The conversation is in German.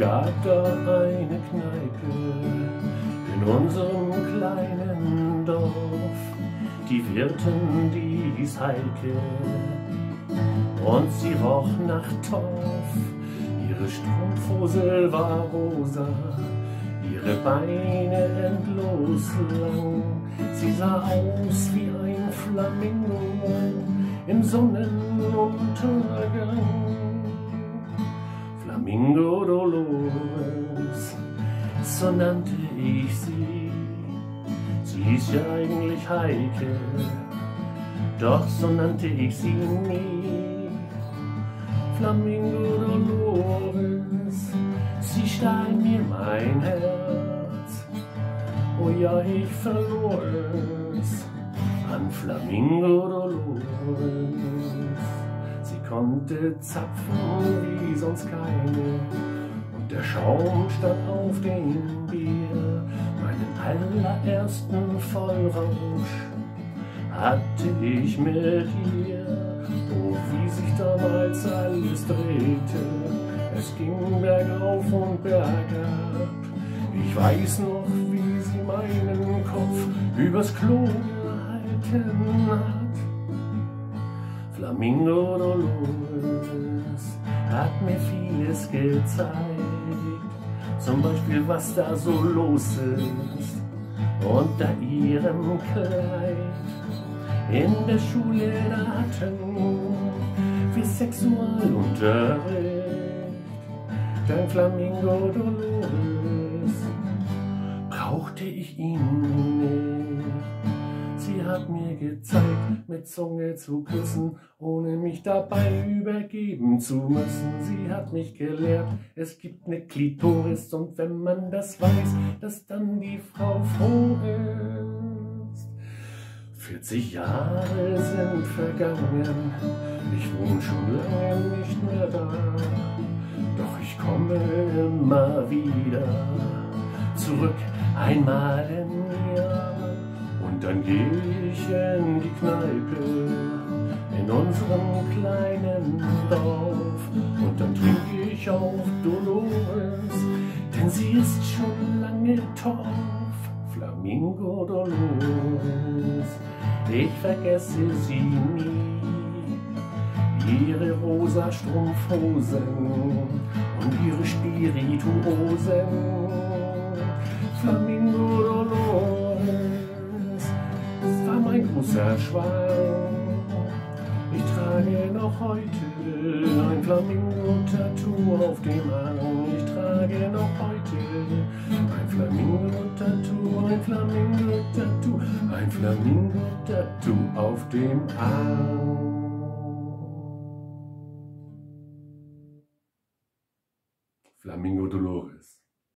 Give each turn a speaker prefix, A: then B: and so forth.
A: gab da eine Kneipe in unserem kleinen Dorf. Die Wirtin, die hieß Heike und sie roch nach Torf. Ihre Strumpfhose war rosa, ihre Beine endlos lang. Sie sah aus wie ein Flamingo im Sonnenuntergang. Flamingo Dolores, so nannte ich sie. Sie hieß ja eigentlich Heike, doch so nannte ich sie nie. Flamingo Dolores, sie stahl mir mein Herz. Oh ja, ich verlor es an Flamingo Dolores konnte zapfen wie sonst keine. Und der Schaum stand auf dem Bier, meinen allerersten Vollrausch hatte ich mit ihr. Oh, wie sich damals alles drehte, es ging bergauf und bergab. Ich weiß noch, wie sie meinen Kopf übers Klo gehalten hat. Flamingo Dolores hat mir vieles gezeigt, zum Beispiel was da so los ist unter ihrem Kleid. In der Schule hatten wir Sexualunterricht, dank Flamingo Dolores brauchte ich ihn mir gezeigt, mit Zunge zu küssen, ohne mich dabei übergeben zu müssen. Sie hat mich gelehrt, es gibt ne Klitoris und wenn man das weiß, dass dann die Frau froh ist. 40 Jahre sind vergangen, ich wohne schon lange nicht mehr da, doch ich komme immer wieder zurück, einmal im Jahr. Und dann geh ich in die Kneipe in unserem kleinen Dorf. Und dann trinke ich auf Dolores, denn sie ist schon lange torf. Flamingo Dolores, ich vergesse sie nie. Ihre rosa Strumpfhosen und ihre Spirituosen. Flamingo Dolores großer Schwan. Ich trage noch heute ein Flamingo-Tattoo auf dem Arm. Ich trage noch heute ein Flamingo-Tattoo, ein Flamingo-Tattoo, ein Flamingo-Tattoo auf dem Arm. Flamingo Dolores.